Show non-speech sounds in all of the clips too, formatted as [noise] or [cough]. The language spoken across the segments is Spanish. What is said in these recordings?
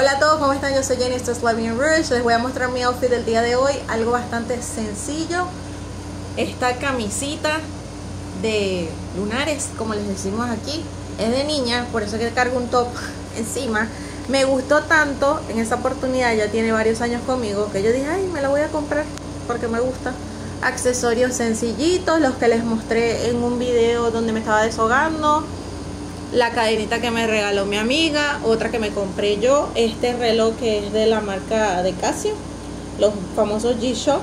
Hola a todos, ¿cómo están? Yo soy Jenny, esto es Living Rush. Les voy a mostrar mi outfit del día de hoy, algo bastante sencillo. Esta camisita de lunares, como les decimos aquí, es de niña, por eso que cargo un top [laughs] encima. Me gustó tanto en esa oportunidad, ya tiene varios años conmigo, que yo dije, ay, me la voy a comprar porque me gusta. Accesorios sencillitos, los que les mostré en un video donde me estaba deshogando la cadenita que me regaló mi amiga, otra que me compré yo, este reloj que es de la marca de Casio, los famosos G-Shock.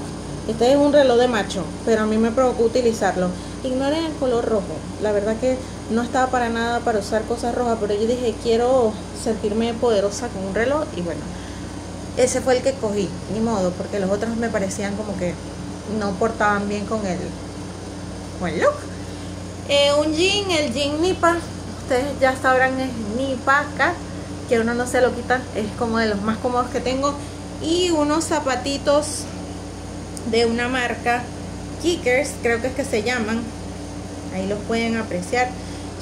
Este es un reloj de macho, pero a mí me provocó utilizarlo. Ignoren el color rojo, la verdad que no estaba para nada para usar cosas rojas, pero yo dije quiero sentirme poderosa con un reloj y bueno, ese fue el que cogí, ni modo, porque los otros me parecían como que no portaban bien con el, look. Eh, un jean, el jean Nipa, ustedes ya sabrán es mi paca que uno no se lo quita es como de los más cómodos que tengo. Y unos zapatitos de una marca Kickers creo que es que se llaman. Ahí los pueden apreciar.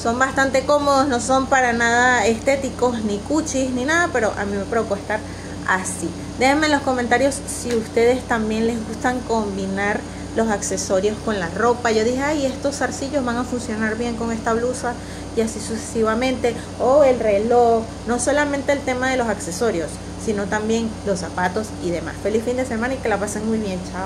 Son bastante cómodos no son para nada estéticos ni cuchis ni nada pero a mí me provoca estar así. Déjenme en los comentarios si ustedes también les gustan combinar los accesorios con la ropa. Yo dije, ay, estos zarcillos van a funcionar bien con esta blusa y así sucesivamente. O el reloj, no solamente el tema de los accesorios, sino también los zapatos y demás. Feliz fin de semana y que la pasen muy bien. Chao.